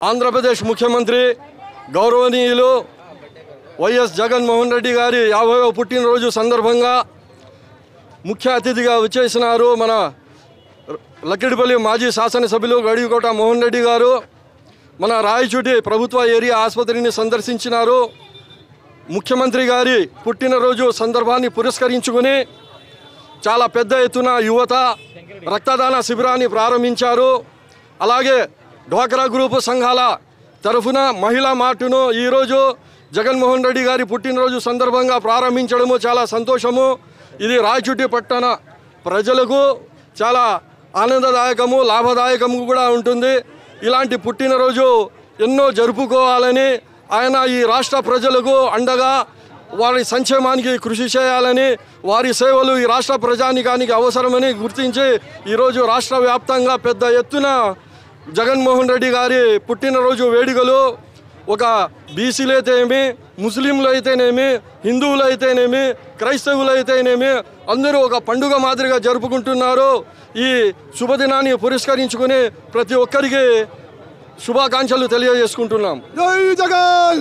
ఆంధ్రప్రదేశ్ ముఖ్యమంత్రి గౌరవనీయులు వైఎస్ జగన్మోహన్ రెడ్డి గారి యాభైవ పుట్టినరోజు సందర్భంగా ముఖ్య అతిథిగా వచ్చేసినారు మన లక్కిడిపల్లి మాజీ శాసనసభ్యులు గడికోట మోహన్ రెడ్డి గారు. మన రాయచూటి ప్రభుత్వ ఏరియా ఆసుపత్రిని సందర్శించినారు. ముఖ్యమంత్రి గారి పుట్టినరోజు సందర్భాన్ని పురస్కరించుకుని చాలా పెద్ద ఎత్తున యువత రక్తదాన శిబిరాన్ని ప్రారంభించారు. అలాగే డ్వాక్రా గ్రూపు సంఘాల తరఫున మహిళా మార్టును ఈరోజు జగన్మోహన్ రెడ్డి గారి పుట్టినరోజు సందర్భంగా ప్రారంభించడము చాలా సంతోషము. ఇది రాయచుట్టి పట్టణ ప్రజలకు చాలా ఆనందదాయకము లాభదాయకము కూడా ఉంటుంది. ఇలాంటి పుట్టినరోజు ఎన్నో జరుపుకోవాలని ఆయన ఈ రాష్ట్ర ప్రజలకు అండగా వారి సంక్షేమానికి కృషి చేయాలని వారి సేవలు ఈ రాష్ట్ర ప్రజానికానికి అవసరమని గుర్తించి ఈరోజు రాష్ట్ర వ్యాప్తంగా పెద్ద ఎత్తున జగన్మోహన్ రెడ్డి గారి పుట్టినరోజు వేడుకలు ఒక బీసీలు అయితేనేమి ముస్లింలు అయితేనేమి హిందువులు అయితేనేమి క్రైస్తవులు అయితేనేమి అందరూ ఒక పండుగ మాదిరిగా జరుపుకుంటున్నారు. ఈ శుభదినాన్ని పురస్కరించుకుని ప్రతి ఒక్కరికి శుభాకాంక్షలు తెలియజేసుకుంటున్నాం. జై జగన్!